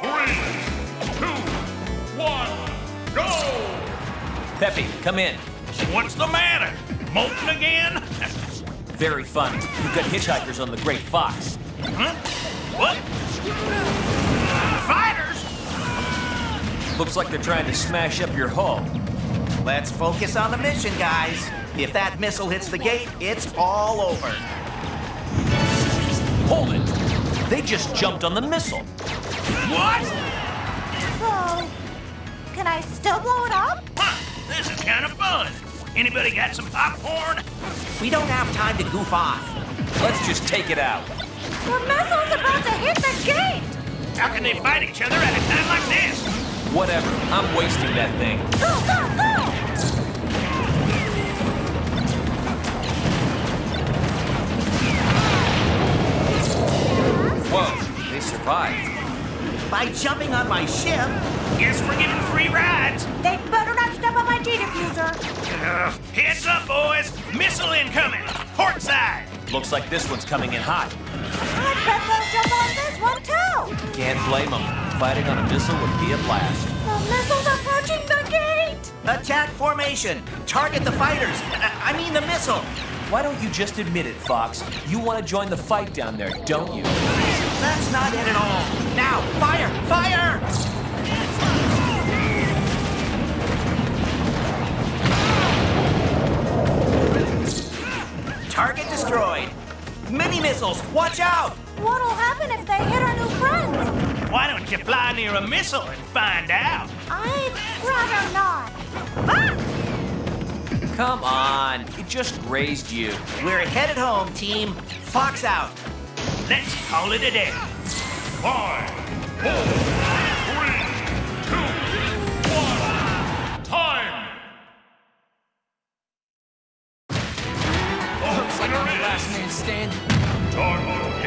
Three, two, one, go! Peppy, come in. What's the matter? Molting again? Very funny. You've got hitchhikers on the Great Fox. Huh? What? Fighters? Looks like they're trying to smash up your hull. Let's focus on the mission, guys. If that missile hits the gate, it's all over. Hold it! They just jumped on the missile. What? So, can I still blow it up? Huh, this is kind of fun. Anybody got some popcorn? We don't have time to goof off. Let's just take it out. The missile's about to hit the gate! How can they fight each other at a time like this? Whatever. I'm wasting that thing. Go, go, go! Whoa, they survived. By jumping on my ship, Guess we're getting free rides. They better not step on my G-diffuser. Uh, heads up, boys. Missile incoming. Port side. Looks like this one's coming in hot. I bet they'll jump on this one too. Can't blame them. Fighting on a missile would be a blast. The missile's approaching the gate. attack formation. Target the fighters. I I mean the missile. Why don't you just admit it, Fox? You want to join the fight down there, don't you? That's not it at all. Now, fire! Fire! Target destroyed. Mini missiles, watch out! What'll happen if they hit our new friends? Why don't you fly near a missile and find out? I'd rather not. Ah! Come on, it just grazed you. We're headed home, team. Fox out. Let's call it a day. Five, four, three, two, one. Time. Looks like the last man standing. Time